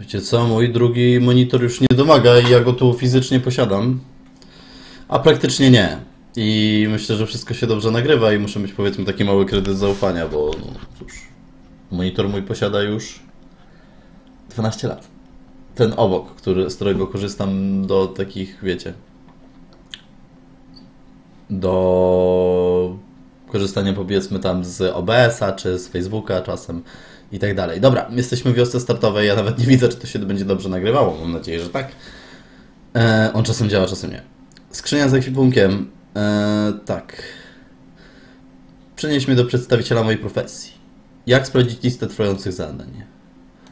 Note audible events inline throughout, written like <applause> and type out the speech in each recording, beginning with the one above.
Wiecie co, mój drugi monitor już nie domaga i ja go tu fizycznie posiadam, a praktycznie nie. I myślę, że wszystko się dobrze nagrywa i muszę mieć powiedzmy taki mały kredyt zaufania, bo no cóż, monitor mój posiada już 12 lat. Ten obok, który, z którego korzystam do takich, wiecie, do korzystania powiedzmy tam z OBS-a czy z Facebooka czasem i tak dalej. Dobra, jesteśmy w wiosce startowej, ja nawet nie widzę, czy to się będzie dobrze nagrywało, mam nadzieję, że tak. E, on czasem działa, czasem nie. Skrzynia z ekwipunkiem. E, tak. Przenieś mnie do przedstawiciela mojej profesji. Jak sprawdzić listę trwających zadań?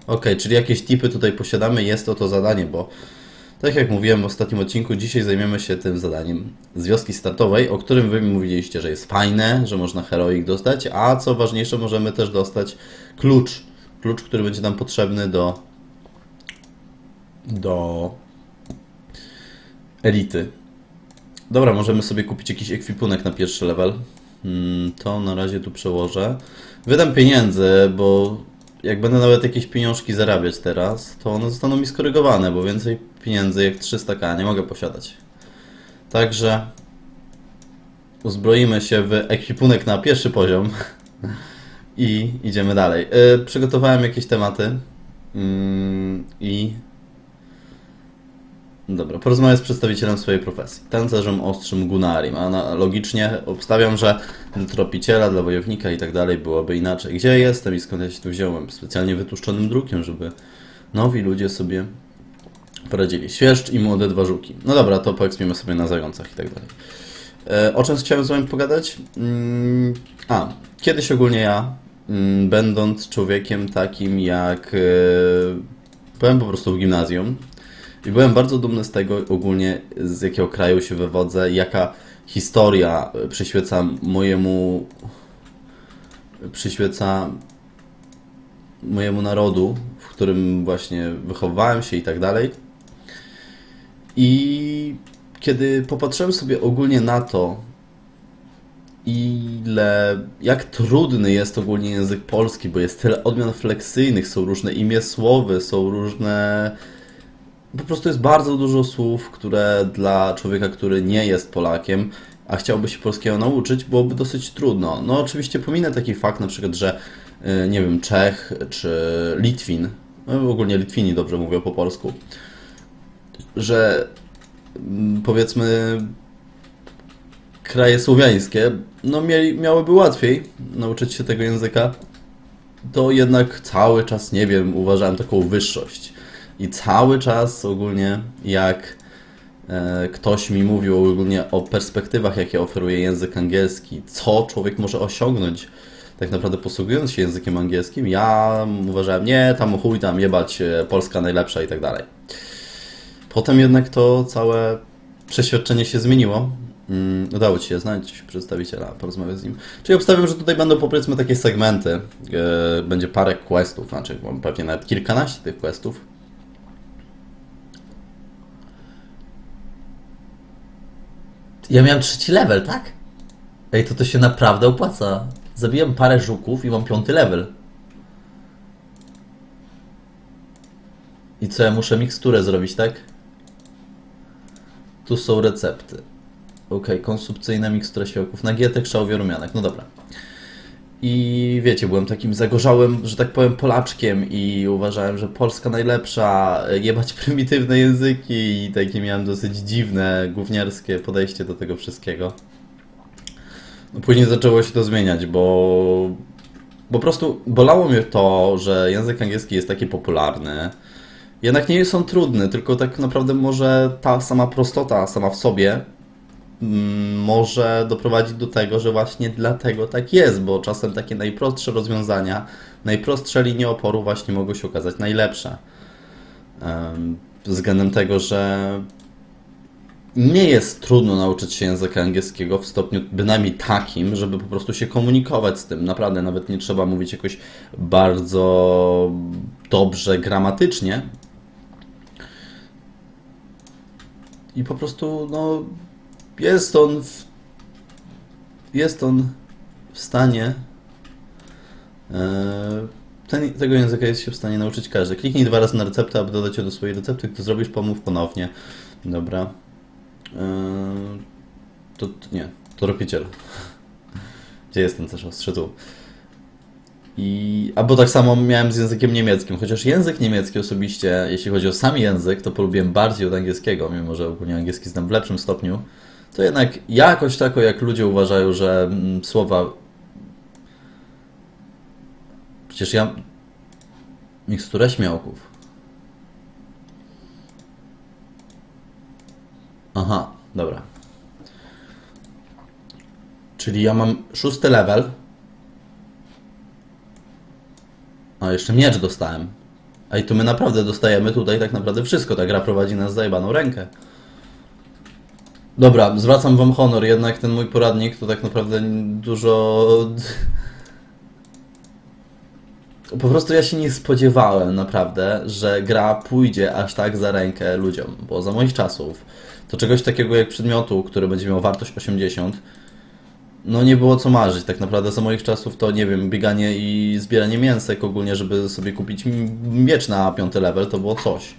Ok, czyli jakieś tipy tutaj posiadamy, jest to to zadanie, bo tak jak mówiłem w ostatnim odcinku, dzisiaj zajmiemy się tym zadaniem z wioski startowej, o którym wy mi mówiliście, że jest fajne, że można heroik dostać, a co ważniejsze, możemy też dostać klucz. Klucz, który będzie nam potrzebny do do elity. Dobra, możemy sobie kupić jakiś ekwipunek na pierwszy level. Hmm, to na razie tu przełożę. Wydam pieniędzy, bo jak będę nawet jakieś pieniążki zarabiać teraz, to one zostaną mi skorygowane, bo więcej pieniędzy jak 300k nie mogę posiadać. Także uzbroimy się w ekwipunek na pierwszy poziom <laughs> i idziemy dalej. Yy, przygotowałem jakieś tematy yy, i Dobra, porozmawiam z przedstawicielem swojej profesji. Tancerzem ostrzym Gunarim. Analogicznie obstawiam, że dla tropiciela, dla wojownika i tak dalej byłoby inaczej. Gdzie jestem i skąd ja się tu wziąłem? Specjalnie wytłuszczonym drukiem, żeby nowi ludzie sobie poradzili. Świeżcz i młode dwa żuki. No dobra, to poekspimy sobie na zającach i tak dalej. E, o czym chciałem z wami pogadać? Mm, a, kiedyś ogólnie ja, mm, będąc człowiekiem takim jak... E, byłem po prostu w gimnazjum, i byłem bardzo dumny z tego ogólnie, z jakiego kraju się wywodzę, jaka historia przyświeca mojemu przyświeca mojemu narodu, w którym właśnie wychowywałem się i tak dalej. I kiedy popatrzyłem sobie ogólnie na to, ile, jak trudny jest ogólnie język polski, bo jest tyle odmian fleksyjnych, są różne imię słowy, są różne po prostu jest bardzo dużo słów, które dla człowieka, który nie jest Polakiem, a chciałby się polskiego nauczyć, byłoby dosyć trudno. No oczywiście pominę taki fakt na przykład, że y, nie wiem, Czech czy Litwin, no ogólnie Litwini dobrze mówią po polsku, że mm, powiedzmy kraje słowiańskie, no mieli, miałyby łatwiej nauczyć się tego języka, to jednak cały czas, nie wiem, uważałem taką wyższość. I cały czas ogólnie jak e, ktoś mi mówił ogólnie o perspektywach, jakie oferuje język angielski, co człowiek może osiągnąć tak naprawdę posługując się językiem angielskim, ja uważałem, nie, tam chuj, tam jebać, e, Polska najlepsza i tak dalej. Potem jednak to całe przeświadczenie się zmieniło. Mm, udało Ci się znaleźć przedstawiciela, porozmawiać z nim. Czyli obstawiam, że tutaj będą powiedzmy takie segmenty. E, będzie parę questów, znaczy pewnie nawet kilkanaście tych questów Ja miałem trzeci level, tak? Ej, to to się naprawdę opłaca. Zabiłem parę żuków i mam piąty level. I co, ja muszę miksturę zrobić, tak? Tu są recepty. Ok, konsumpcyjna mikstura świełków. Nagietek, szałwie, rumianek. No dobra. I wiecie, byłem takim zagorzałym, że tak powiem, Polaczkiem i uważałem, że Polska najlepsza, jebać <laughs> prymitywne języki i takie miałem dosyć dziwne, gówniarskie podejście do tego wszystkiego. No później zaczęło się to zmieniać, bo po prostu bolało mnie to, że język angielski jest taki popularny. Jednak nie jest on trudny, tylko tak naprawdę może ta sama prostota sama w sobie Mm, może doprowadzić do tego, że właśnie dlatego tak jest, bo czasem takie najprostsze rozwiązania, najprostsze linie oporu właśnie mogą się okazać najlepsze. Względem tego, że nie jest trudno nauczyć się języka angielskiego w stopniu bynajmniej takim, żeby po prostu się komunikować z tym. Naprawdę, nawet nie trzeba mówić jakoś bardzo dobrze gramatycznie. I po prostu, no, jest on w, jest on w stanie e, ten, tego języka jest się w stanie nauczyć każdy. Kliknij dwa razy na receptę, aby dodać ją do swojej recepty. Gdy zrobisz, pomów ponownie. Dobra. Yy, to, to nie, to ropiciel. Gdzie jest ten też ostrzy tu? I, albo tak samo miałem z językiem niemieckim, chociaż język niemiecki osobiście, jeśli chodzi o sam język, to polubiłem bardziej od angielskiego, mimo że ogólnie angielski znam w lepszym stopniu. To jednak jakoś tako, jak ludzie uważają, że mm, słowa. Przecież ja. Mikstura śmiałków. Aha, dobra. Czyli ja mam szósty level. A jeszcze miecz dostałem. A i tu my naprawdę dostajemy tutaj tak naprawdę wszystko. Ta gra prowadzi nas za jebaną rękę. Dobra, zwracam wam honor, jednak ten mój poradnik to tak naprawdę dużo... Po prostu ja się nie spodziewałem naprawdę, że gra pójdzie aż tak za rękę ludziom, bo za moich czasów to czegoś takiego jak przedmiotu, który będzie miał wartość 80, no nie było co marzyć. Tak naprawdę za moich czasów to, nie wiem, bieganie i zbieranie mięsek ogólnie, żeby sobie kupić miecz na piąty level, to było coś.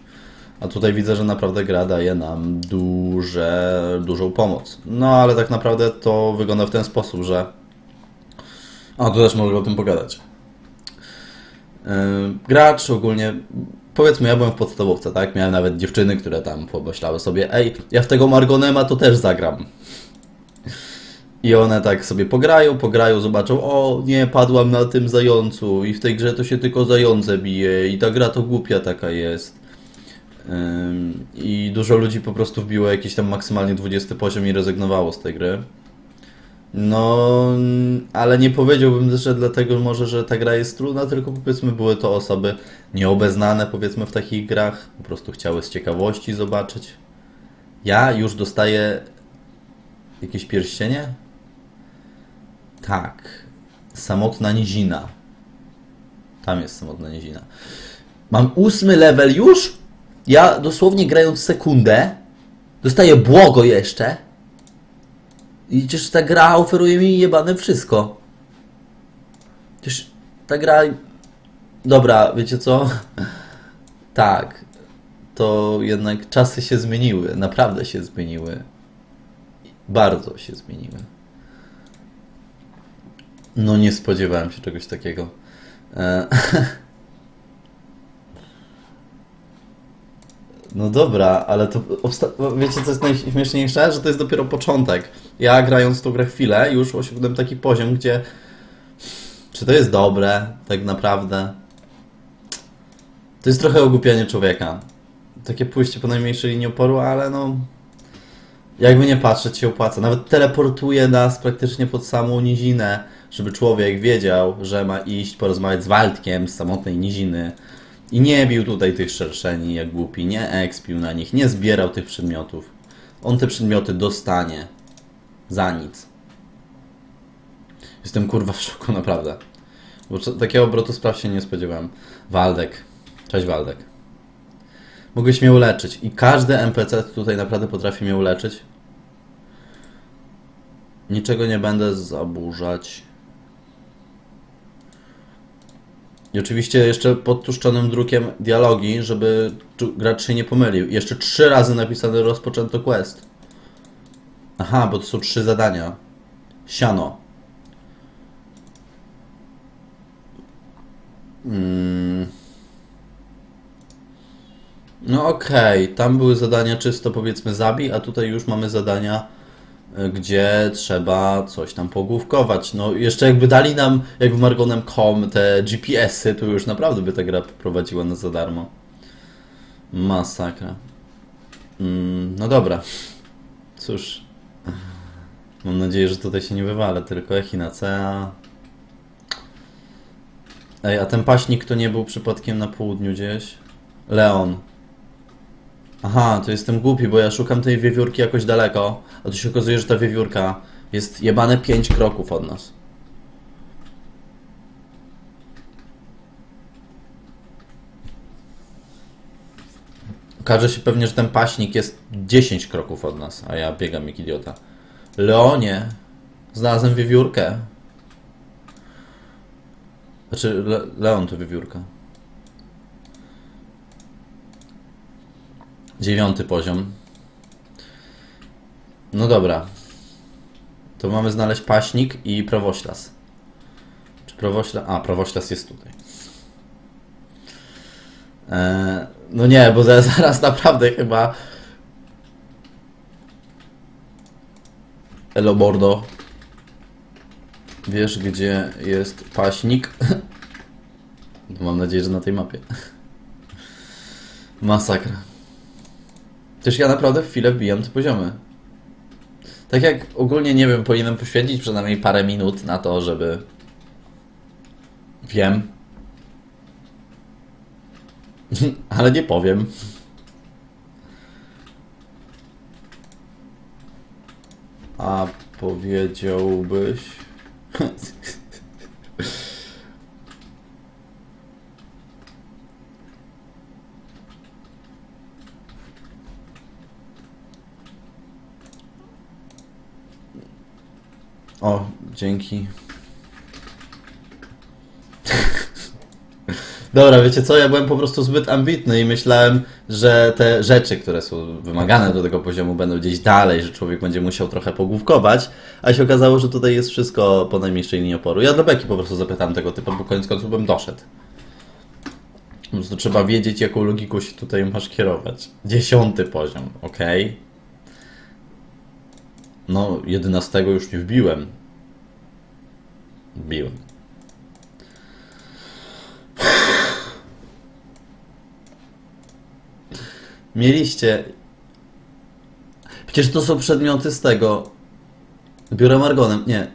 A tutaj widzę, że naprawdę gra daje nam duże, dużą pomoc. No ale tak naprawdę to wygląda w ten sposób, że... A, tu też mogę o tym pogadać. Yy, gracz ogólnie powiedzmy, ja byłem w podstawówce, tak? Miałem nawet dziewczyny, które tam pomyślały sobie, ej, ja w tego Margonema to też zagram. I one tak sobie pograją, pograją, zobaczą, o nie, padłam na tym zającu i w tej grze to się tylko zające bije i ta gra to głupia taka jest. I dużo ludzi po prostu wbiło jakiś tam maksymalnie 20 poziom i rezygnowało z tej gry. No, ale nie powiedziałbym, że dlatego może, że ta gra jest trudna, tylko powiedzmy były to osoby nieobeznane powiedzmy w takich grach, po prostu chciały z ciekawości zobaczyć. Ja już dostaję jakieś pierścienie? Tak. Samotna nizina. Tam jest samotna nizina. Mam ósmy level już? Ja dosłownie grając sekundę dostaję błogo jeszcze. I przecież ta gra oferuje mi jebane wszystko. Przecież ta gra... Dobra, wiecie co? <laughs> tak. To jednak czasy się zmieniły. Naprawdę się zmieniły. Bardzo się zmieniły. No nie spodziewałem się czegoś takiego. E, <laughs> no dobra, ale to wiecie co jest najśmieszniejsze? Że to jest dopiero początek. Ja grając tą grę chwilę już osiągnąłem taki poziom, gdzie czy to jest dobre tak naprawdę? To jest trochę ogłupianie człowieka. Takie pójście po najmniejszej linii oporu, ale no jakby nie patrzeć się opłaca. Nawet teleportuje nas praktycznie pod samą nizinę żeby człowiek wiedział, że ma iść porozmawiać z Waldkiem z samotnej niziny i nie bił tutaj tych szerszeni jak głupi, nie ekspił na nich, nie zbierał tych przedmiotów. On te przedmioty dostanie. Za nic. Jestem kurwa w szoku, <laughs> naprawdę. Bo takiego obrotu spraw się nie spodziewałem. Waldek. Cześć Waldek. Mogłeś mnie uleczyć. I każdy NPC tutaj naprawdę potrafi mnie uleczyć. Niczego nie będę zaburzać. I oczywiście jeszcze podtłuszczonym drukiem dialogi, żeby gracz się nie pomylił. I jeszcze trzy razy napisane rozpoczęto quest. Aha, bo to są trzy zadania. Siano. Hmm. No okej, okay. tam były zadania czysto powiedzmy zabij, a tutaj już mamy zadania gdzie trzeba coś tam pogłówkować. No jeszcze jakby dali nam, jak w Margonem.com te GPS-y, to już naprawdę by ta gra prowadziła nas za darmo. Masakra. Mm, no dobra. Cóż. Mam nadzieję, że tutaj się nie wywalę, tylko Echinacea. Ej, a ten paśnik to nie był przypadkiem na południu gdzieś? Leon. Aha, to jestem głupi, bo ja szukam tej wiewiórki jakoś daleko, a tu się okazuje, że ta wiewiórka jest jebane 5 kroków od nas. Okaże się pewnie, że ten paśnik jest 10 kroków od nas, a ja biegam jak idiota. Leonie, znalazłem wiewiórkę. Znaczy, Le Leon to wiewiórka. Dziewiąty poziom. No dobra. To mamy znaleźć paśnik i prawoślas. Czy prawoślas? A, prawoślas jest tutaj. Eee, no nie, bo zaraz, <laughs> zaraz naprawdę chyba... Elo Bordo. Wiesz, gdzie jest paśnik? <laughs> Mam nadzieję, że na tej mapie. <laughs> Masakra. Też ja naprawdę w chwilę wbijam te poziomy. Tak jak ogólnie, nie wiem, powinienem poświęcić przynajmniej parę minut na to, żeby... Wiem. <laughs> Ale nie powiem. A powiedziałbyś... <laughs> O, dzięki. <laughs> Dobra, wiecie co? Ja byłem po prostu zbyt ambitny i myślałem, że te rzeczy, które są wymagane do tego poziomu, będą gdzieś dalej, że człowiek będzie musiał trochę pogłówkować, a się okazało, że tutaj jest wszystko po najmniejszej linii oporu. Ja dla Beki po prostu zapytałem tego typu, bo koniec końców bym doszedł. Po prostu trzeba wiedzieć, jaką logiką się tutaj masz kierować. Dziesiąty poziom, ok. No, jedenastego już nie wbiłem. Wbiłem. Mieliście. Przecież to są przedmioty z tego. Biura Margonem. Nie.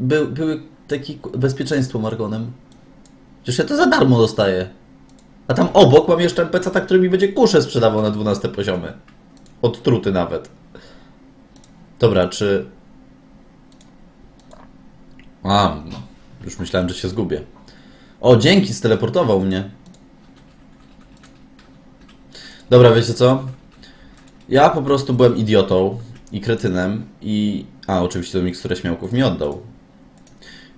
Był, były taki bezpieczeństwo Margonem. Przecież ja to za darmo dostaję. A tam obok mam jeszcze NPC, który mi będzie kuszę sprzedawał na 12 poziomy. Odtruty nawet. Dobra, czy... A, no. już myślałem, że się zgubię. O, dzięki, steleportował mnie. Dobra, wiecie co? Ja po prostu byłem idiotą i kretynem i... A, oczywiście to miksturę śmiałków mi oddał.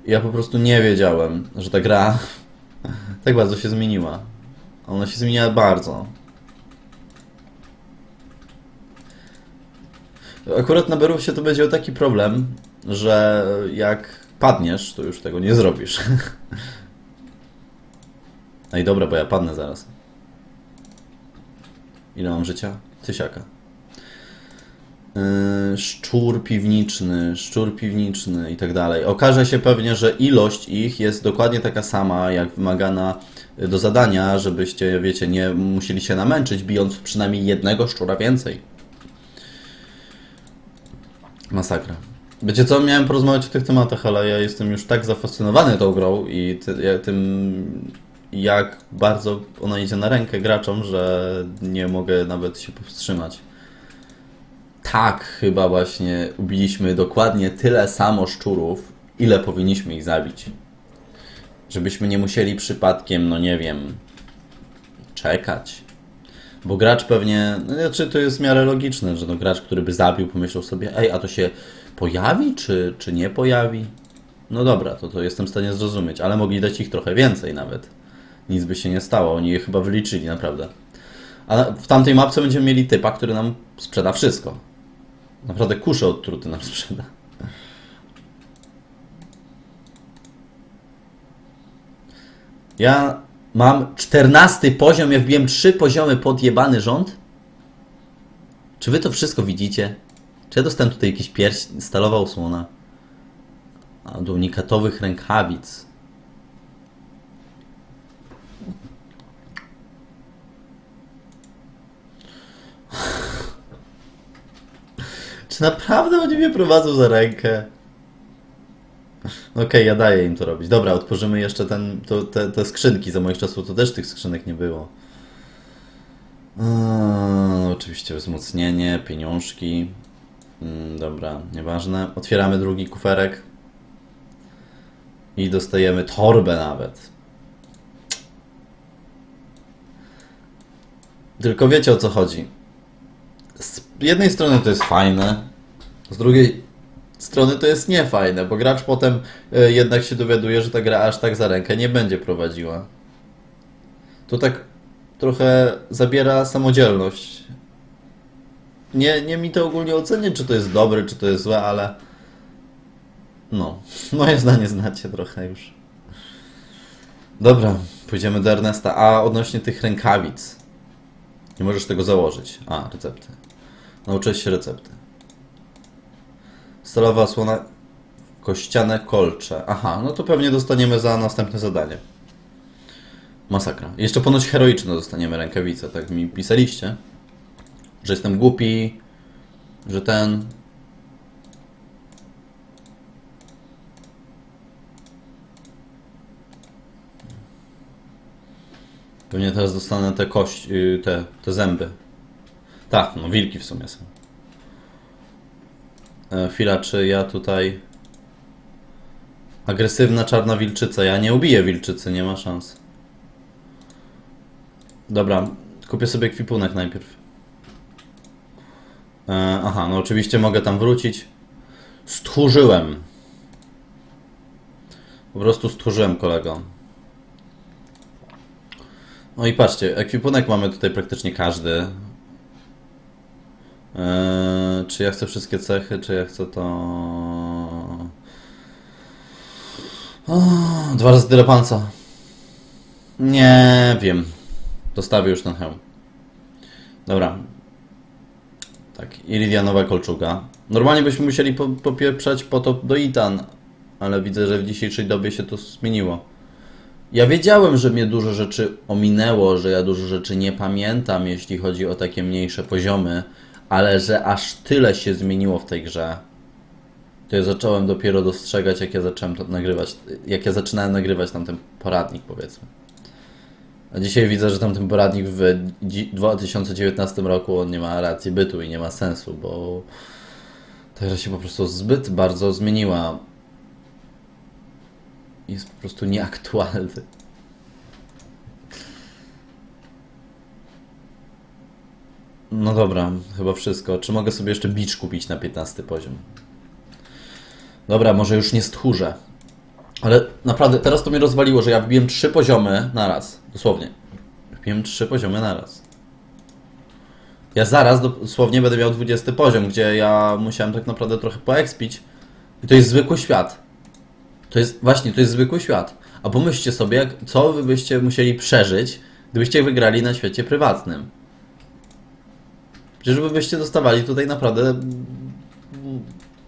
Ja po prostu nie wiedziałem, że ta gra <laughs> tak bardzo się zmieniła. Ona się zmieniła bardzo. Akurat na Berówsie to będzie taki problem, że jak padniesz, to już tego nie zrobisz. <laughs> No i dobra, bo ja padnę zaraz. Ile mam życia? Tysiaka. Yy, szczur piwniczny, szczur piwniczny i tak dalej. Okaże się pewnie, że ilość ich jest dokładnie taka sama, jak wymagana do zadania, żebyście, wiecie, nie musieli się namęczyć, bijąc przynajmniej jednego szczura więcej. Masakra. Wiecie co, miałem porozmawiać o tych tematach, ale ja jestem już tak zafascynowany tą grą i ty, tym, jak bardzo ona idzie na rękę graczom, że nie mogę nawet się powstrzymać. Tak, chyba właśnie ubiliśmy dokładnie tyle samo szczurów, ile powinniśmy ich zabić. Żebyśmy nie musieli przypadkiem, no nie wiem, czekać. Bo gracz pewnie, no znaczy to jest w miarę logiczne, że no gracz, który by zabił, pomyślał sobie, ej, a to się pojawi, czy, czy nie pojawi? No dobra, to, to jestem w stanie zrozumieć, ale mogli dać ich trochę więcej nawet. Nic by się nie stało, oni je chyba wyliczyli, naprawdę. A w tamtej mapce będziemy mieli typa, który nam sprzeda wszystko. Naprawdę kusze odtruty nam sprzeda. Ja mam 14 poziom, ja wbiłem 3 poziomy podjebany rząd. Czy wy to wszystko widzicie? Czy ja dostałem tutaj jakiś pierś, stalowa osłona? A do unikatowych rękawic. Czy naprawdę oni mnie prowadzą za rękę? Okej, okay, ja daję im to robić. Dobra, otworzymy jeszcze ten, to, te, te skrzynki. Za moich czasów to też tych skrzynek nie było. Eee, oczywiście wzmocnienie, pieniążki. Mm, dobra, nieważne. Otwieramy drugi kuferek. I dostajemy torbę nawet. Tylko wiecie o co chodzi. Z jednej strony to jest fajne, z drugiej strony to jest niefajne, bo gracz potem e, jednak się dowiaduje, że ta gra aż tak za rękę nie będzie prowadziła. To tak trochę zabiera samodzielność. Nie, nie mi to ogólnie ocenić, czy to jest dobre, czy to jest złe, ale no, <laughs> moje zdanie znacie trochę już. Dobra, pójdziemy do Ernesta. A odnośnie tych rękawic. Nie możesz tego założyć. A, recepty. Nauczyłeś się recepty. Stalowa słona, kościane kolcze. Aha, no to pewnie dostaniemy za następne zadanie. Masakra. Jeszcze ponoć heroiczne dostaniemy rękawice, tak mi pisaliście. Że jestem głupi, że ten... Pewnie teraz dostanę te kości, te, te zęby. Tak, no wilki w sumie są. E, chwila, czy ja tutaj... Agresywna czarna wilczyca. Ja nie ubiję wilczycy, nie ma szans. Dobra, kupię sobie kwipunek najpierw. E, aha, no oczywiście mogę tam wrócić. Stchórzyłem. Po prostu stchórzyłem kolego. No i patrzcie, ekwipunek mamy tutaj praktycznie każdy. Eee, czy ja chcę wszystkie cechy, czy ja chcę to... O, dwa razy tyle panca. Nie wiem. Dostawię już ten hełm. Dobra. Tak, iridianowa kolczuga. Normalnie byśmy musieli po, popieprzać po to do Itan, ale widzę, że w dzisiejszej dobie się to zmieniło. Ja wiedziałem, że mnie dużo rzeczy ominęło, że ja dużo rzeczy nie pamiętam, jeśli chodzi o takie mniejsze poziomy, ale że aż tyle się zmieniło w tej grze, to ja zacząłem dopiero dostrzegać, jak ja zacząłem to nagrywać, jak ja zaczynałem nagrywać tamten poradnik, powiedzmy. A dzisiaj widzę, że tamten poradnik w 2019 roku on nie ma racji bytu i nie ma sensu, bo ta gra się po prostu zbyt bardzo zmieniła jest po prostu nieaktualny. No dobra, chyba wszystko. Czy mogę sobie jeszcze bicz kupić na 15 poziom? Dobra, może już nie stchórzę. Ale naprawdę, teraz to mnie rozwaliło, że ja wbiłem trzy poziomy na raz. Dosłownie. Wbiłem trzy poziomy na raz. Ja zaraz dosłownie będę miał 20 poziom, gdzie ja musiałem tak naprawdę trochę poekspić. I to jest zwykły świat. To jest właśnie, to jest zwykły świat. A pomyślcie sobie, co wy byście musieli przeżyć, gdybyście wygrali na świecie prywatnym. Przecież wy byście dostawali tutaj naprawdę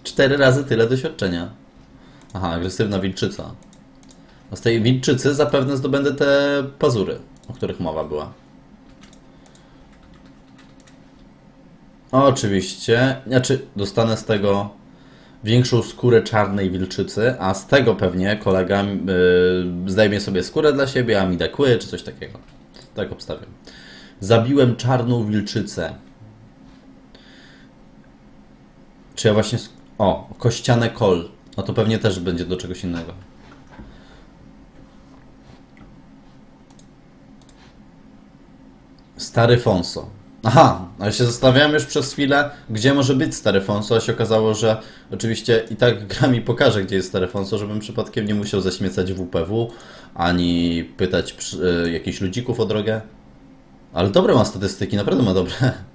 cztery razy tyle doświadczenia. Aha, agresywna wilczyca. A z tej wilczycy zapewne zdobędę te pazury, o których mowa była. Oczywiście, znaczy dostanę z tego większą skórę czarnej wilczycy, a z tego pewnie kolega yy, zdejmie sobie skórę dla siebie, a mi da kły, czy coś takiego. Tak obstawiam. Zabiłem czarną wilczycę. Czy ja właśnie... O, kościane kol. No to pewnie też będzie do czegoś innego. Stary Fonso. Aha, ale się zastanawiałem już przez chwilę, gdzie może być Stary Fonso, a się okazało, że oczywiście i tak <laughs> gra mi pokaże, gdzie jest Stary Fonso, żebym przypadkiem nie musiał zaśmiecać WPW, ani pytać przy, y, jakichś ludzików o drogę. Ale dobre ma statystyki, naprawdę ma dobre. <laughs>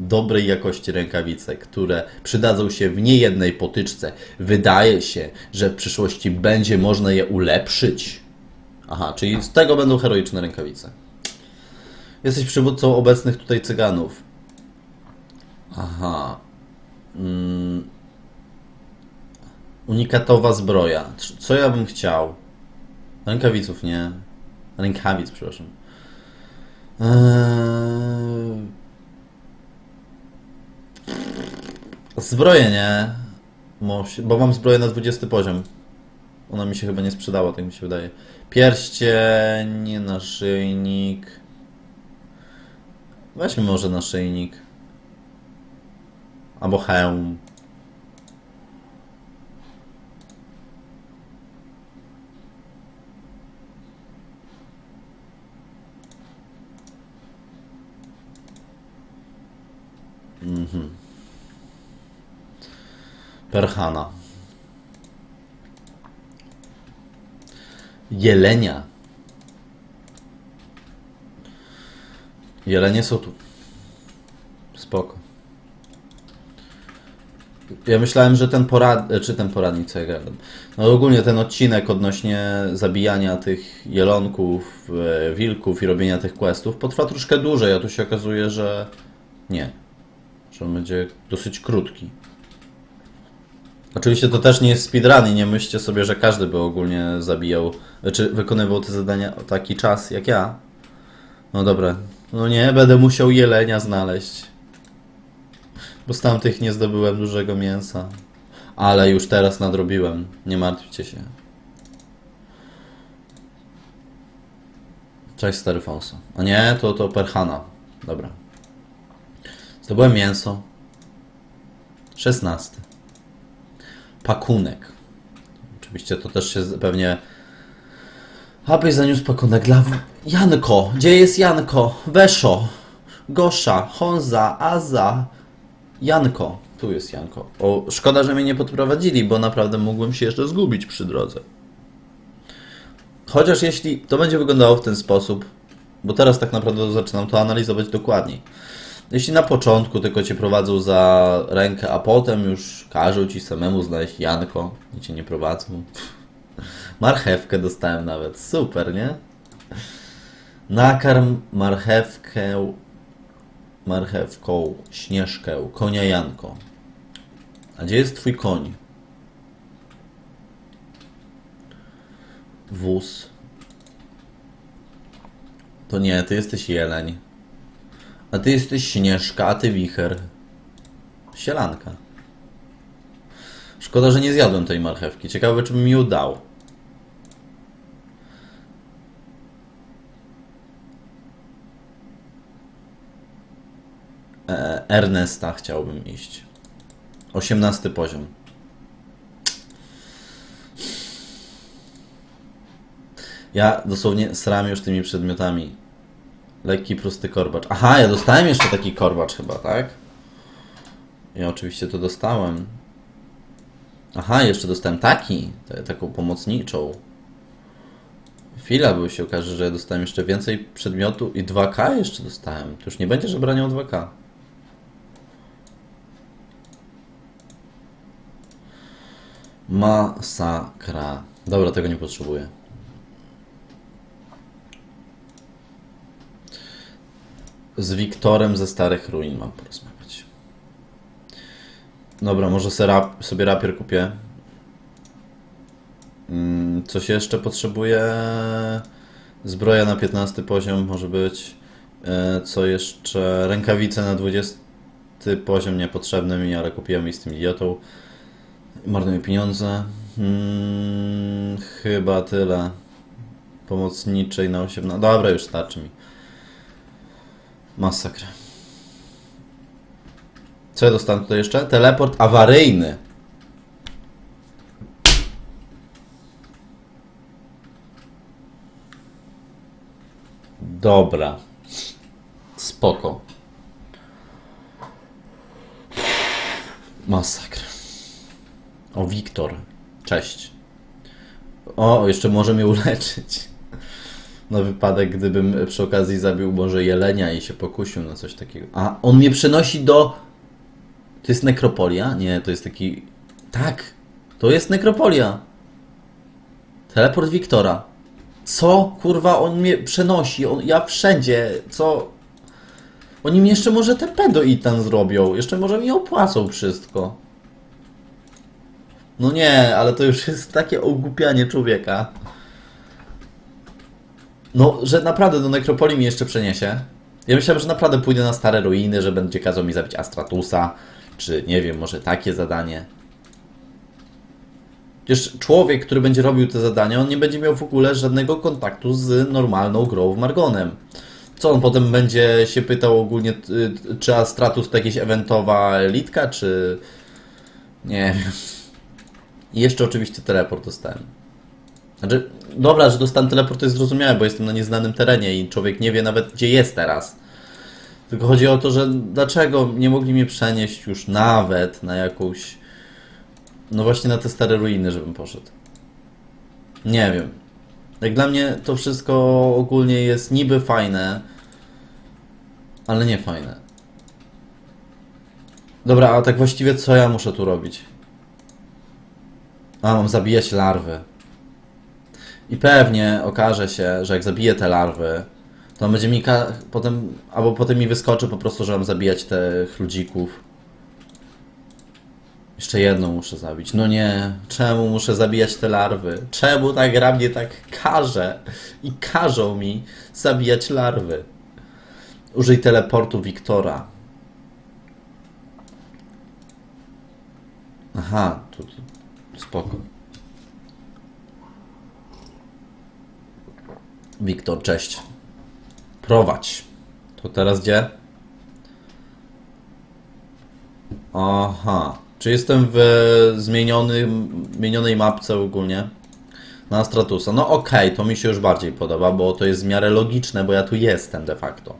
Dobrej jakości rękawice, które przydadzą się w niejednej potyczce. Wydaje się, że w przyszłości będzie można je ulepszyć. Aha, czyli z tego będą heroiczne rękawice. Jesteś przywódcą obecnych tutaj cyganów. Aha. Mm. Unikatowa zbroja. Co ja bym chciał? Rękawiców, nie. Rękawic, przepraszam. Eee... Zbroję, nie. Bo mam zbroję na 20 poziom. Ona mi się chyba nie sprzedała, tak mi się wydaje. Pierścień, naszyjnik. Weźmy może naszyjnik. Albo hełm. Mhm. Perhana. Jelenia. Jelenie są tu. Spoko. Ja myślałem, że ten porad... czy ten poradnik, co ja gadam. No ogólnie ten odcinek odnośnie zabijania tych jelonków, e, wilków i robienia tych questów potrwa troszkę dłużej, a tu się okazuje, że nie. Że on będzie dosyć krótki. Oczywiście to też nie jest speedrun i nie myślcie sobie, że każdy by ogólnie zabijał, czy wykonywał te zadania o taki czas jak ja. No dobra. No nie, będę musiał jelenia znaleźć. Bo z tamtych nie zdobyłem dużego mięsa. Ale już teraz nadrobiłem. Nie martwcie się. Cześć stary Fonso. A nie, to to Perhana. Dobra. Zdobyłem mięso. 16. Pakunek. Oczywiście to też się pewnie... Abyś zaniósł pakunek dla... Janko! Gdzie jest Janko? Weszo! Gosza! Honza! Aza! Janko! Tu jest Janko. O, szkoda, że mnie nie podprowadzili, bo naprawdę mógłbym się jeszcze zgubić przy drodze. Chociaż jeśli to będzie wyglądało w ten sposób, bo teraz tak naprawdę zaczynam to analizować dokładniej. Jeśli na początku tylko cię prowadzą za rękę, a potem już każą ci samemu znaleźć Janko i cię nie prowadzą. Marchewkę dostałem nawet. Super, nie? Nakarm marchewkę marchewką, śnieżkę, konia Janko. A gdzie jest twój koń? Wóz. To nie, ty jesteś jeleń. A ty jesteś śnieżka, a ty wicher. Sielanka. Szkoda, że nie zjadłem tej marchewki. Ciekawe, czy bym mi ją dał. E, Ernesta chciałbym iść. 18 poziom. Ja dosłownie sram już tymi przedmiotami. Lekki, prosty korbacz. Aha, ja dostałem jeszcze taki korbacz chyba, tak? Ja oczywiście to dostałem. Aha, jeszcze dostałem taki, taką pomocniczą. Chwila, bo się okaże, że ja dostałem jeszcze więcej przedmiotu i 2K jeszcze dostałem. To już nie będzie żebrania o 2K. Masakra. Dobra, tego nie potrzebuję. Z Wiktorem ze Starych Ruin mam porozmawiać. Dobra, może sobie rapier kupię. Mm, Coś jeszcze potrzebuję? Zbroja na 15 poziom może być. E, Co jeszcze? Rękawice na 20 poziom niepotrzebne mi, ale kupiłem i z tym idiotą. Marnuję pieniądze. Hmm, chyba tyle. Pomocniczej na 18. Dobra, już starczy mi. Masakra. Co ja dostałem tutaj jeszcze? Teleport awaryjny. Dobra. Spoko. Masakra. O, Wiktor. Cześć. O, jeszcze może mnie uleczyć. Na wypadek, gdybym przy okazji zabił może jelenia i się pokusił na coś takiego. A, on mnie przenosi do... To jest nekropolia? Nie, to jest taki... Tak, to jest nekropolia. Teleport Wiktora. Co? Kurwa, on mnie przenosi. On, ja wszędzie. Co? Oni mi jeszcze może TP do Itan zrobią. Jeszcze może mi opłacą wszystko. No nie, ale to już jest takie ogłupianie człowieka. No, że naprawdę do Nekropolii mi jeszcze przeniesie. Ja myślałem, że naprawdę pójdę na stare ruiny, że będzie kazał mi zabić Astratusa, czy nie wiem, może takie zadanie. Przecież człowiek, który będzie robił te zadania, on nie będzie miał w ogóle żadnego kontaktu z normalną grą w Margonem. Co on potem będzie się pytał ogólnie, czy Astratus to jakieś eventowa elitka, czy... Nie wiem. I jeszcze oczywiście teleport dostałem. Znaczy, dobra, że dostałem teleport jest zrozumiałe, bo jestem na nieznanym terenie i człowiek nie wie nawet gdzie jest teraz. Tylko chodzi o to, że dlaczego nie mogli mnie przenieść już nawet na jakąś No właśnie na te stare ruiny, żebym poszedł. Nie wiem. Jak dla mnie to wszystko ogólnie jest niby fajne, ale nie fajne. Dobra, a tak właściwie co ja muszę tu robić? A, mam zabijać larwy. I pewnie okaże się, że jak zabiję te larwy, to będzie mi potem, albo potem mi wyskoczy po prostu, że mam zabijać tych ludzików. Jeszcze jedną muszę zabić. No nie, czemu muszę zabijać te larwy? Czemu ta gra mnie tak każe? I każą mi zabijać larwy. Użyj teleportu Wiktora. Aha, tu, tu spoko. Wiktor, cześć. Prowadź. To teraz gdzie? Aha. Czy jestem w zmienionym, zmienionej mapce ogólnie? Na Stratusa. No okej, to mi się już bardziej podoba, bo to jest w miarę logiczne, bo ja tu jestem de facto.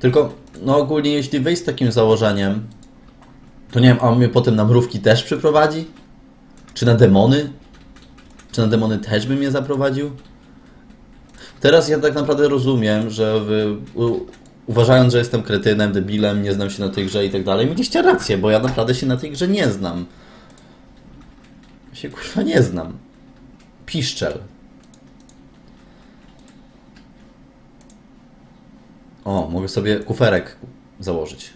Tylko, no ogólnie jeśli wyjść z takim założeniem, to nie wiem, a on mnie potem na mrówki też przyprowadzi? Czy na demony? Czy na demony też by mnie zaprowadził? Teraz ja tak naprawdę rozumiem, że wy, uważając, że jestem kretynem, debilem, nie znam się na tej grze i tak dalej, mieliście rację, bo ja naprawdę się na tej grze nie znam. Się kurwa nie znam. Piszczel. O, mogę sobie kuferek założyć.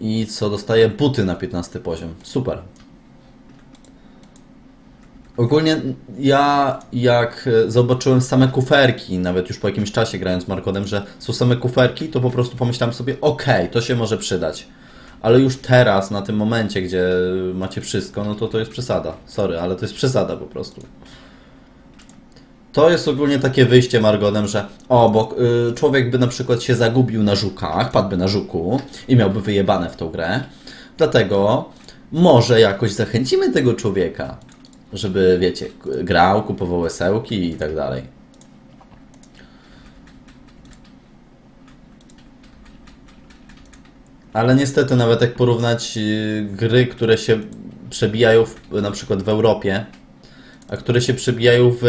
I co, dostaję buty na 15 poziom. Super. Ogólnie ja jak e, zobaczyłem same kuferki, nawet już po jakimś czasie grając Markodem, że są same kuferki, to po prostu pomyślałem sobie, okej, to się może przydać. Ale już teraz, na tym momencie, gdzie macie wszystko, no to to jest przesada. Sorry, ale to jest przesada po prostu. To jest ogólnie takie wyjście Margonem, że o, bo y, człowiek by na przykład się zagubił na żukach, padłby na żuku i miałby wyjebane w tą grę. Dlatego może jakoś zachęcimy tego człowieka, żeby, wiecie, grał, kupował esełki i tak dalej. Ale niestety nawet jak porównać y, gry, które się przebijają w, na przykład w Europie, a które się przebijają w.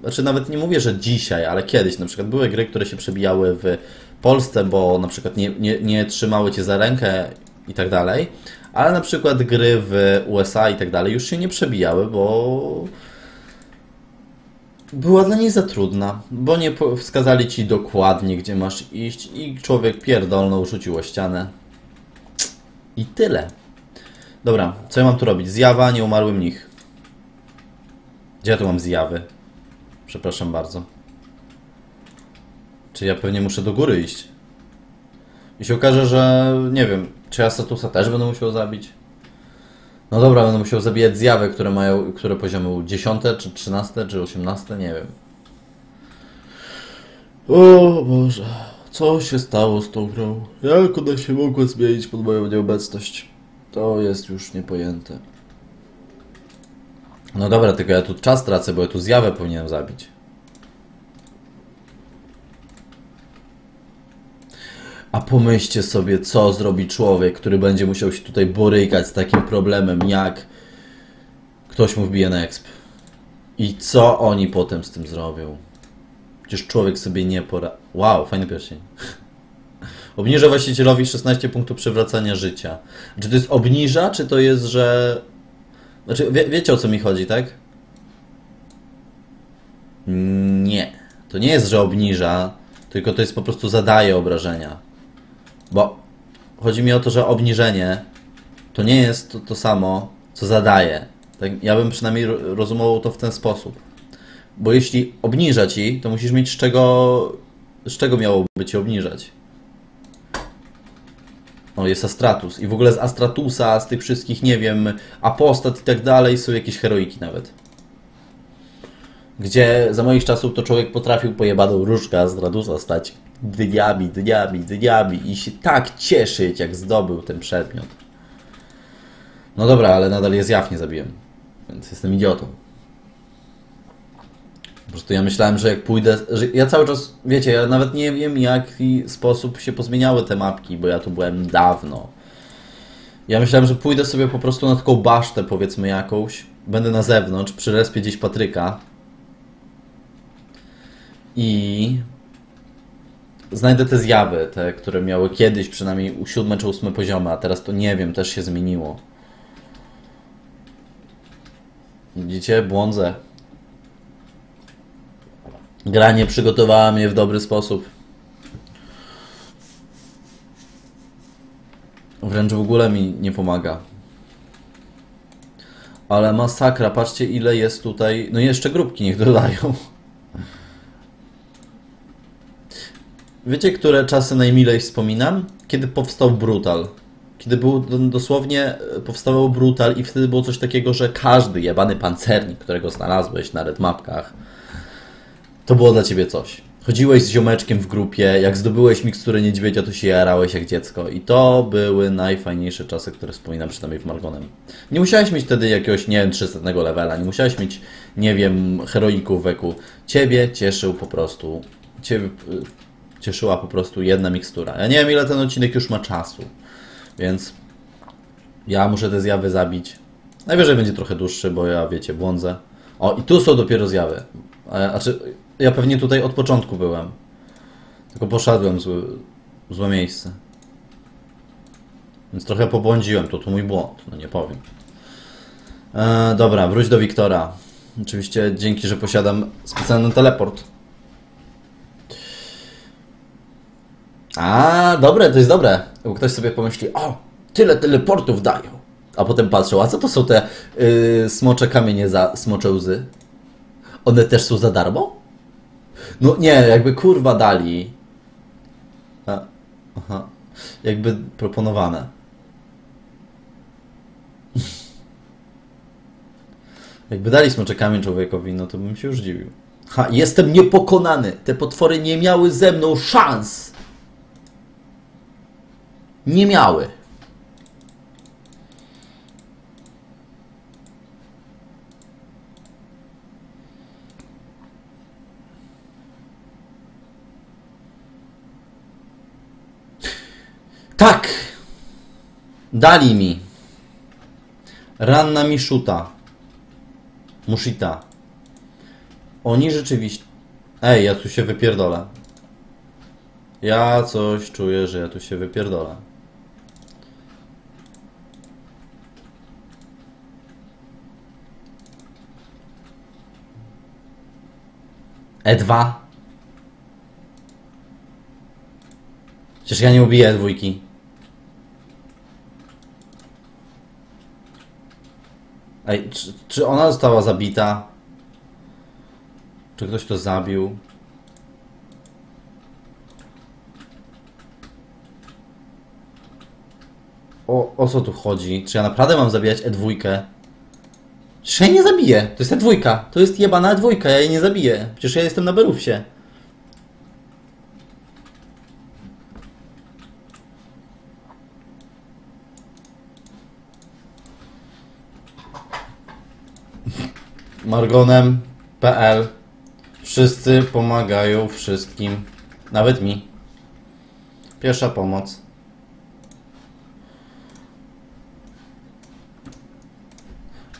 Znaczy, nawet nie mówię, że dzisiaj, ale kiedyś. Na przykład były gry, które się przebijały w Polsce, bo na przykład nie, nie, nie trzymały cię za rękę i tak dalej. Ale na przykład gry w USA i tak dalej już się nie przebijały, bo była dla niej za trudna, bo nie wskazali ci dokładnie, gdzie masz iść i człowiek pierdolnął, rzucił o ścianę. I tyle. Dobra, co ja mam tu robić? Zjawa, nieumarły mnich. Gdzie ja tu mam zjawy? Przepraszam bardzo. Czy ja pewnie muszę do góry iść? I się okaże, że nie wiem, czy ja Statusa też będę musiał zabić? No dobra, będę musiał zabijać zjawy, które mają, które poziomy 10, czy 13, czy 18, nie wiem. O Boże, co się stało z tą grą? Jak ona się mogła zmienić pod moją nieobecność? To jest już niepojęte. No dobra, tylko ja tu czas tracę, bo ja tu zjawę powinienem zabić. A pomyślcie sobie, co zrobi człowiek, który będzie musiał się tutaj borykać z takim problemem, jak ktoś mu wbije na exp. I co oni potem z tym zrobią? Przecież człowiek sobie nie pora... Wow, fajny pierścień. <laughs> Obniża właścicielowi 16 punktów przywracania życia. Czy to jest obniża, czy to jest, że... Znaczy, wie, wiecie o co mi chodzi, tak? Nie. To nie jest, że obniża, tylko to jest po prostu zadaje obrażenia. Bo chodzi mi o to, że obniżenie to nie jest to, to samo, co zadaje. Tak, ja bym przynajmniej ro- rozumował to w ten sposób. Bo jeśli obniża ci, to musisz mieć z czego, z czego miałoby cię obniżać. O, jest Astratus. I w ogóle z Astratusa, z tych wszystkich, nie wiem, apostat i tak dalej, są jakieś heroiki nawet. Gdzie za moich czasów to człowiek potrafił pojebaną różkę Astratusa stać dniami, dniami, dniami i się tak cieszyć, jak zdobył ten przedmiot. No dobra, ale nadal jest jaw nie zabiłem. Więc jestem idiotą. Po prostu ja myślałem, że jak pójdę. Że ja cały czas, wiecie, ja nawet nie wiem, jaki sposób się pozmieniały te mapki, bo ja tu byłem dawno. Ja myślałem, że pójdę sobie po prostu na taką basztę, powiedzmy jakąś. Będę na zewnątrz, przy respie gdzieś Patryka. I znajdę te zjawy, te, które miały kiedyś przynajmniej u siódme czy ósme poziomy, a teraz to nie wiem, też się zmieniło. Widzicie? Błądzę. Gra nie przygotowała mnie w dobry sposób. Wręcz w ogóle mi nie pomaga. Ale masakra, patrzcie ile jest tutaj. No i jeszcze grupki niech dodają. Wiecie, które czasy najmilej wspominam? Kiedy powstał Brutal. Kiedy był dosłownie e, powstawał Brutal i wtedy było coś takiego, że każdy jebany pancernik, którego znalazłeś na redmapkach, to było dla ciebie coś. Chodziłeś z ziomeczkiem w grupie, jak zdobyłeś miksturę niedźwiedzia, to się jarałeś jak dziecko. I to były najfajniejsze czasy, które wspominam przynajmniej w Margonem. Nie musiałeś mieć wtedy jakiegoś, nie wiem, 300 levela, nie musiałeś mieć, nie wiem, heroików weku. Ciebie cieszył po prostu, ciebie cieszyła po prostu jedna mikstura. Ja nie wiem, ile ten odcinek już ma czasu, więc ja muszę te zjawy zabić. Najwyżej będzie trochę dłuższy, bo ja, wiecie, błądzę. O, i tu są dopiero zjawy. Znaczy, ja pewnie tutaj od początku byłem. Tylko poszedłem w złe miejsce. Więc trochę pobłądziłem, to tu mój błąd, no nie powiem. E, dobra, wróć do Wiktora. Oczywiście dzięki, że posiadam specjalny teleport. A, dobre, to jest dobre. Bo ktoś sobie pomyśli, o, tyle teleportów dają. A potem patrzą, a co to są te yy, smocze kamienie za smocze łzy? One też są za darmo? No nie, jakby kurwa dali. A, aha. Jakby proponowane. <laughs> Jakby dali smoczekami człowiekowi, no to bym się już dziwił. Ha, jestem niepokonany. Te potwory nie miały ze mną szans. Nie miały. Tak! Dali mi. Ranna Miszuta. Mushita. Oni rzeczywiście... Ej, ja tu się wypierdolę. Ja coś czuję, że ja tu się wypierdolę. E2. Przecież ja nie ubiję dwójki. Ej, czy, czy ona została zabita? Czy ktoś to zabił? O, o co tu chodzi? Czy ja naprawdę mam zabijać E2? Przecież ja jej nie zabiję. To jest E2. To jest jebana E2. Ja jej nie zabiję. Przecież ja jestem na Berufsie. margonem.pl Wszyscy pomagają wszystkim, nawet mi. Pierwsza pomoc.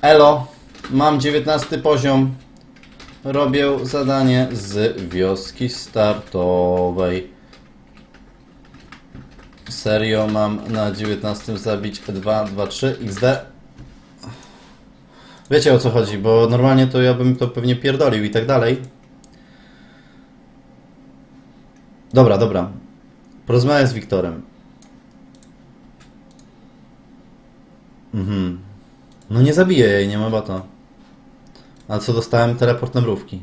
Elo, mam 19 poziom. Robię zadanie z wioski startowej. Serio mam na 19 zabić 2, 2, 3 XD. Wiecie o co chodzi, bo normalnie to ja bym to pewnie pierdolił i tak dalej. Dobra, dobra. Porozmawiaj z Wiktorem. Mhm. No nie zabiję jej, nie ma bata. A co dostałem? Teleport na mrówki.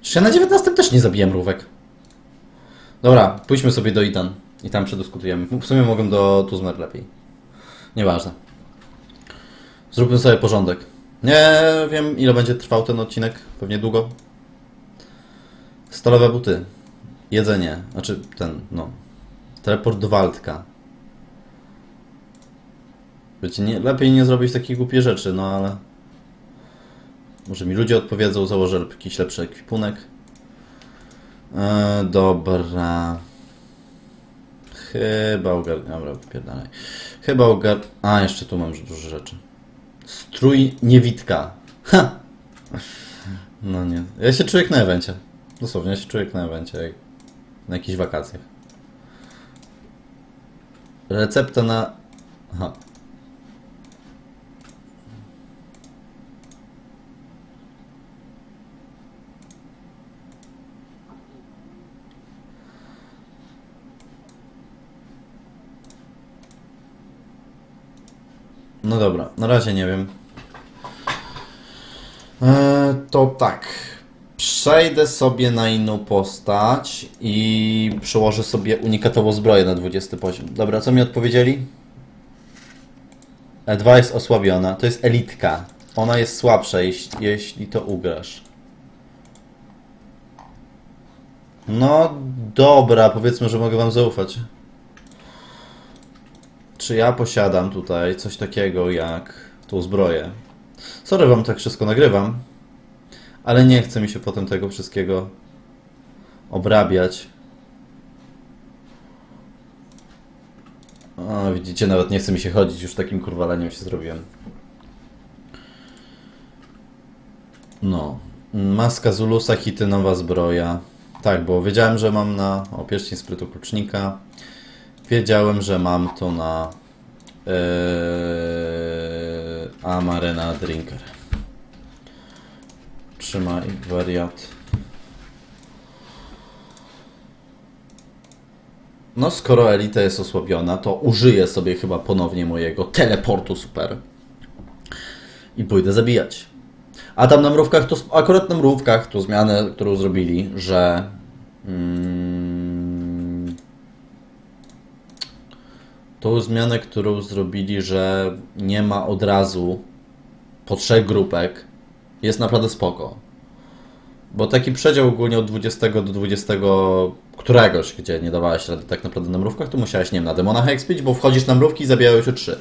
Jeszcze na 19 też nie zabiję mrówek. Dobra, pójdźmy sobie do Itan i tam przedyskutujemy. W sumie mogę do Tuzmer lepiej. Nieważne. Zróbmy sobie porządek. Nie wiem, ile będzie trwał ten odcinek. Pewnie długo. Stalowe buty. Jedzenie. Znaczy ten, no. Teleport do Waldka. Wiecie, nie, lepiej nie zrobić takich głupie rzeczy, no ale... Może mi ludzie odpowiedzą, założę jakiś lepszy ekwipunek. E, dobra. Chyba ogar... Dobra, wypierdalaj. Chyba ogar... A, jeszcze tu mam dużo rzeczy. Strój niewitka. Ha! No nie. Ja się czuję jak na evencie. Dosłownie, ja się czuję jak na evencie. Jak na jakichś wakacjach. Recepta na... Aha. No dobra, na razie nie wiem. Eee, to tak. Przejdę sobie na inną postać i przełożę sobie unikatową zbroję na 20 poziom. Dobra, co mi odpowiedzieli? E2 jest osłabiona. To jest elitka. Ona jest słabsza, jeśli, jeśli to ugrasz. No dobra, powiedzmy, że mogę wam zaufać. Czy ja posiadam tutaj coś takiego jak tą zbroję? Sorry, wam tak wszystko nagrywam, ale nie chce mi się potem tego wszystkiego obrabiać. O, widzicie, nawet nie chce mi się chodzić, już takim kurwaleniem się zrobiłem. No. Maska Zulusa, hity, nowa zbroja. Tak, bo wiedziałem, że mam na... O, pierścień sprytu klucznika. Wiedziałem, że mam to na yy, Amarena Drinker. Trzymaj wariat. No, skoro elita jest osłabiona, to użyję sobie chyba ponownie mojego teleportu super. I pójdę zabijać. A tam na mrówkach, to akurat na mrówkach, to zmianę, którą zrobili, że... Mm, tą zmianę, którą zrobili, że nie ma od razu po trzech grupek, jest naprawdę spoko. Bo taki przedział ogólnie od 20 do 20 któregoś, gdzie nie dawałeś rady tak naprawdę na mrówkach, to musiałeś, nie wiem, na demonach expić, bo wchodzisz na mrówki i zabijałeś się trzy.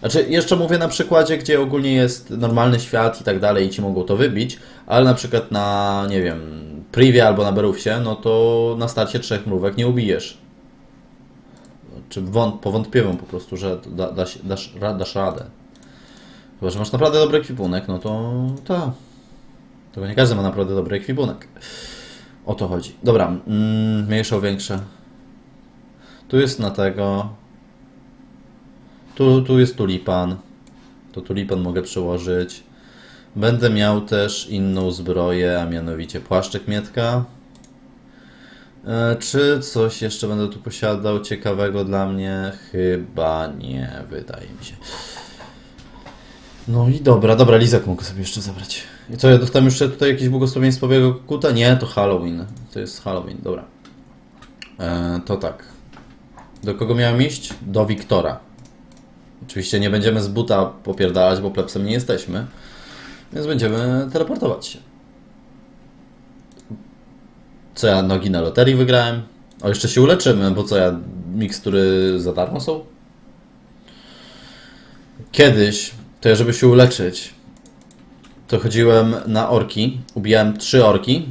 Znaczy, jeszcze mówię na przykładzie, gdzie ogólnie jest normalny świat i tak dalej i ci mogą to wybić, ale na przykład na, nie wiem, Privie albo na Berufsie, no to na starcie trzech mrówek nie ubijesz. Czy wąt, powątpiewam po prostu, że da, da, dasz, dasz radę. Chyba, że masz naprawdę dobry ekwipunek, no to tak. Tylko nie każdy ma naprawdę dobry ekwipunek. O to chodzi. Dobra, mm, mniejsze, większe. Tu jest na tego. Tu, tu jest tulipan. To tulipan mogę przełożyć. Będę miał też inną zbroję, a mianowicie płaszczyk mietka. E, czy coś jeszcze będę tu posiadał ciekawego dla mnie? Chyba nie, wydaje mi się. No i dobra, dobra, Lizak mogę sobie jeszcze zabrać. I co, ja dostałem jeszcze tutaj jakieś błogosławieństwo białego kuta? Nie, to Halloween. To jest Halloween, dobra. E, to tak. Do kogo miałem iść? Do Wiktora. Oczywiście nie będziemy z buta popierdalać, bo plepsem nie jesteśmy. Więc będziemy teleportować się. Co ja nogi na loterii wygrałem? O, jeszcze się uleczymy, bo co ja mikstury za darmo są? Kiedyś, to ja żeby się uleczyć, to chodziłem na orki, ubijałem trzy orki,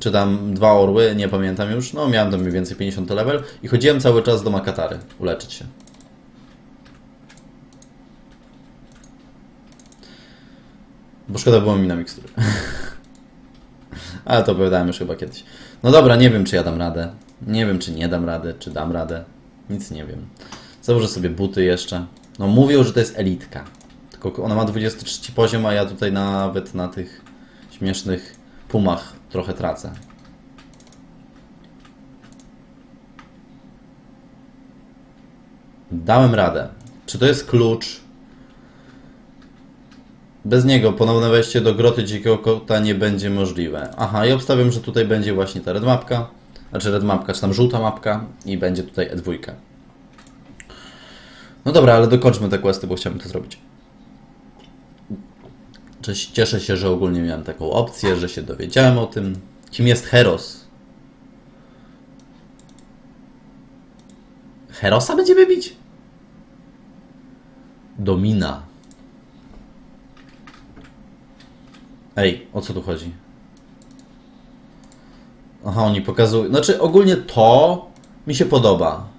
czy tam dwa orły, nie pamiętam już, no miałem tam mniej więcej 50 level i chodziłem cały czas do Makatary uleczyć się. Bo szkoda było mi na mikstury. <laughs> Ale to opowiadałem już chyba kiedyś. No dobra, nie wiem czy ja dam radę. Nie wiem czy nie dam radę, czy dam radę. Nic nie wiem. Założę sobie buty jeszcze. No mówią, że to jest elitka. Tylko ona ma 23 poziom, a ja tutaj nawet na tych śmiesznych pumach trochę tracę. Dałem radę. Czy to jest klucz? Bez niego ponowne wejście do groty dzikiego kota nie będzie możliwe. Aha, i obstawiam, że tutaj będzie właśnie ta red mapka. Znaczy red mapka, czy tam żółta mapka i będzie tutaj E2. No dobra, ale dokończmy te questy, bo chciałbym to zrobić. Cześć, cieszę się, że ogólnie miałem taką opcję, że się dowiedziałem o tym. Kim jest Heros? Herosa będziemy bić? Domina. Ej, o co tu chodzi? Aha, oni pokazują. Znaczy, ogólnie to mi się podoba.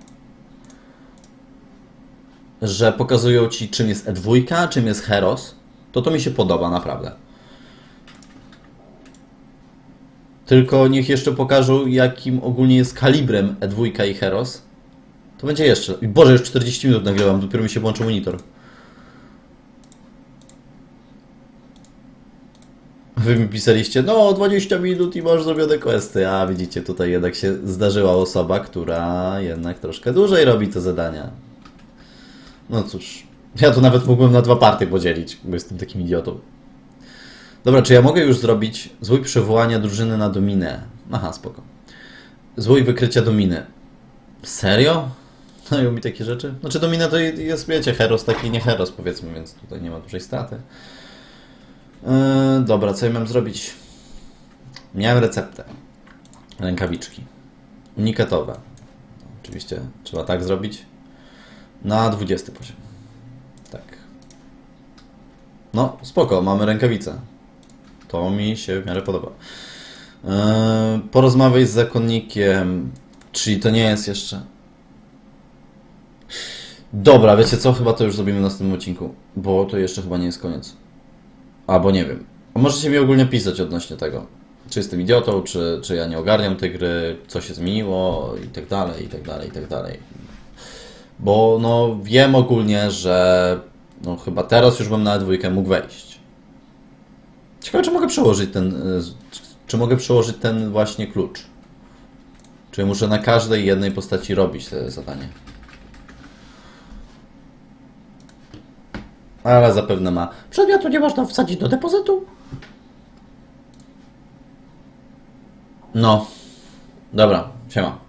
że pokazują ci, czym jest E2, czym jest Heros, to to mi się podoba, naprawdę. Tylko niech jeszcze pokażą, jakim ogólnie jest kalibrem E2 i Heros. To będzie jeszcze. Boże, już 40 minut nagrywam, dopiero mi się włączy monitor. Wy mi pisaliście, no 20 minut i masz zrobione questy. A widzicie, tutaj jednak się zdarzyła osoba, która jednak troszkę dłużej robi te zadania. No cóż, ja to nawet mógłbym na dwa party podzielić, bo jestem takim idiotą. Dobra, czy ja mogę już zrobić złój przywołania drużyny na dominę? Aha, spoko. Złój wykrycia dominy. Serio? <laughs> Dają mi takie rzeczy? Znaczy domina to jest, wiecie, heros taki nie heros powiedzmy, więc tutaj nie ma dużej straty. Yy, dobra, co ja mam zrobić? Miałem receptę. Rękawiczki. Unikatowe. Oczywiście trzeba tak zrobić. Na 20 poziom. Tak. No, spoko, mamy rękawice. To mi się w miarę podoba. Yy, porozmawiaj z zakonnikiem. Czyli to nie jest jeszcze. Dobra, wiecie co? Chyba to już zrobimy w następnym odcinku. Bo to jeszcze chyba nie jest koniec. Albo nie wiem. Możecie mi ogólnie pisać odnośnie tego. Czy jestem idiotą, czy, czy ja nie ogarniam tej gry, co się zmieniło i tak dalej, i tak dalej, i tak dalej. Bo no wiem ogólnie, że no chyba teraz już bym na dwójkę mógł wejść. Ciekawe, czy mogę przełożyć ten, y, czy mogę przełożyć ten właśnie klucz. Czy muszę na każdej jednej postaci robić te zadanie. Ale zapewne ma. Przedmiotu nie można wsadzić do depozytu? No. Dobra, siema.